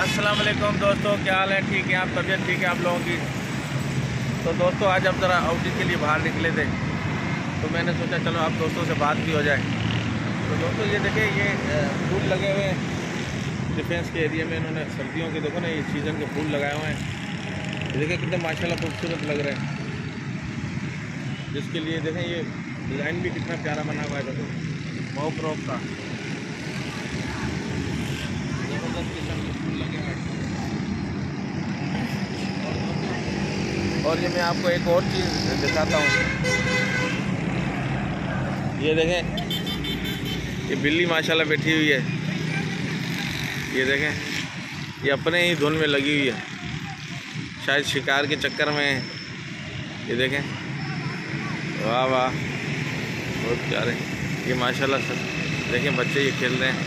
वालेकुम दोस्तों, क्या हाल है? ठीक है आप? तबीयत ठीक है आप लोगों की? तो दोस्तों, आज हम ज़रा आउटिंग के लिए बाहर निकले थे। तो मैंने सोचा, चलो आप दोस्तों से बात भी हो जाए। तो दोस्तों, ये देखें, ये फूल लगे हुए हैं। डिफेंस के एरिया में इन्होंने सर्दियों के, देखो ना, ये सीज़न के फूल लगाए हुए हैं। देखें, कितने माशाल्लाह खूबसूरत लग रहे हैं। जिसके लिए देखें, ये डिज़ाइन भी कितना प्यारा बना हुआ है, देखो। मऊ क्रॉप का ज़बरदस्त किस्म के फूल लगे हुए और ये मैं आपको एक और चीज़ दिखाता हूँ। ये देखें, ये बिल्ली माशाल्लाह बैठी हुई है। ये देखें, ये अपने ही धुन में लगी हुई है। शायद शिकार के चक्कर में ये देखें, वाह वाह। बहुत प्यारे ये माशाल्लाह सर देखें बच्चे ये खेल रहे हैं।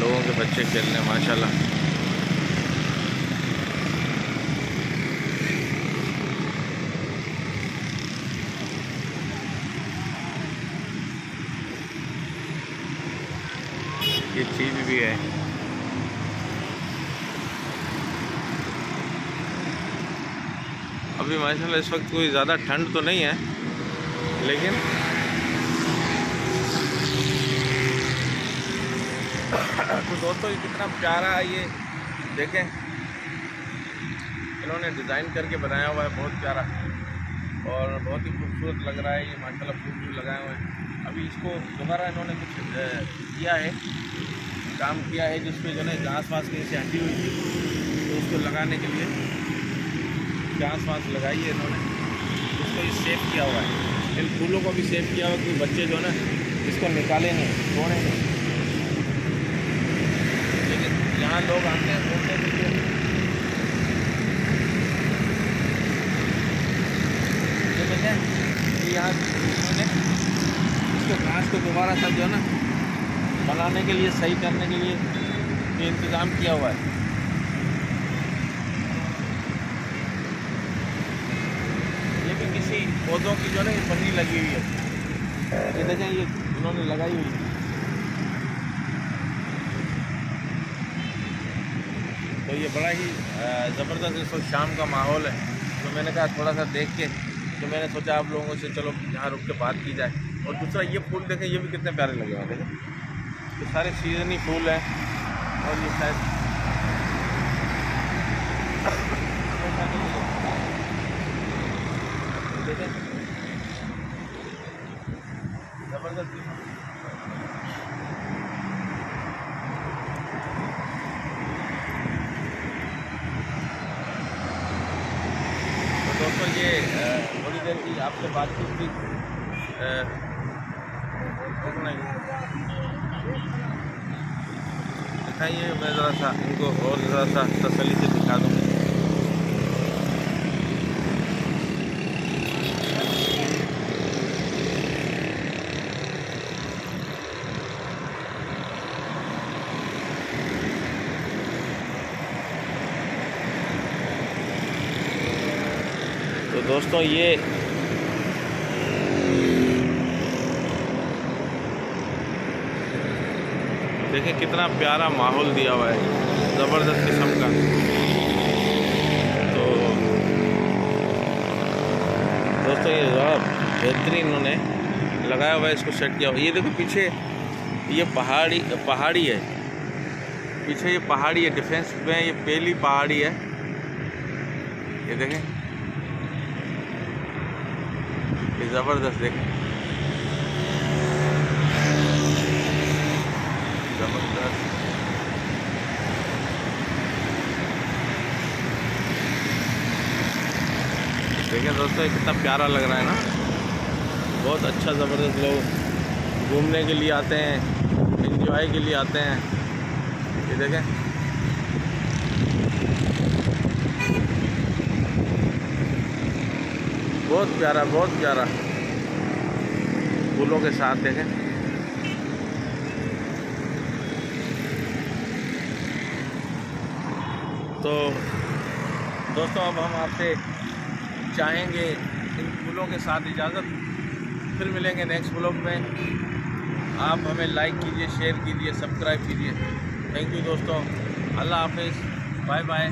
लोगों के बच्चे खेल रहे हैं, माशाल्लाह। ये चीज़ भी है। अभी माशाल्लाह इस वक्त कोई ज़्यादा ठंड तो नहीं है, लेकिन तो दोस्तों कितना प्यारा है ये, देखें। इन्होंने डिज़ाइन करके बनाया हुआ है, बहुत प्यारा। और बहुत ही खूबसूरत लग रहा है ये, माशाल्लाह, फूल भी लगाए हुए हैं। अभी इसको दोबारा इन्होंने कुछ किया है, काम किया है जिसपे जो है घास वास कहीं से हटी हुई थी तो उसको लगाने के लिए घास वास लगाई है इन्होंने, उसको ये सेव किया हुआ है। इन फूलों को भी सेव किया हुआ कि बच्चे जो है इसको निकाले नहीं छोड़े नहीं। लेकिन यहाँ लोग आते हैं के लिए तो देखें यहाँ उन्होंने इसको दोबारा सा जो है ना बनाने के लिए, सही करने के लिए ये इंतज़ाम किया हुआ है। ये भी किसी पौधों की जो है ना ये पन्नी लगी हुई है। ये देखें, ये उन्होंने लगाई हुई है। तो ये बड़ा ही ज़बरदस्त इस वक्त शाम का माहौल है। तो मैंने कहा थोड़ा सा देख के तो मैंने सोचा आप लोगों से चलो यहाँ रुक के बात की जाए। और दूसरा ये फूल देखें, ये भी कितने प्यारे लगे हुए देखें ये सारे सीजनी फूल हैं और ये शायद ज़बरदस्त। दोस्तों ये थोड़ी देर की आपसे बातचीत दिखाइए, मैं ज़रा सा इनको और ज़रा सा तसली से दिखा दूँ। तो दोस्तों, ये देखिए कितना प्यारा माहौल दिया हुआ है। ज़बरदस्त किस्म का। तो दोस्तों, ये बेहतरीन उन्होंने लगाया हुआ है, इसको सेट किया हुआ ये देखो, पीछे ये पहाड़ी पहाड़ी है। पीछे ये पहाड़ी है डिफेंस में ये पहली पहाड़ी है। ये देखें। ये ज़बरदस्त देखें। ज़बरदस्त देखें दोस्तों कितना प्यारा लग रहा है ना? बहुत अच्छा ज़बरदस्त लोग घूमने के लिए आते हैं एंजॉय के लिए आते हैं। ये देखें। बहुत प्यारा बहुत प्यारा। फूलों के साथ देखें। तो दोस्तों, अब हम आपसे चाहेंगे इन फूलों के साथ इजाज़त। फिर मिलेंगे नेक्स्ट ब्लॉग में। आप हमें लाइक कीजिए शेयर कीजिए सब्सक्राइब कीजिए। थैंक यू दोस्तों। अल्लाह हाफिज़। Bye bye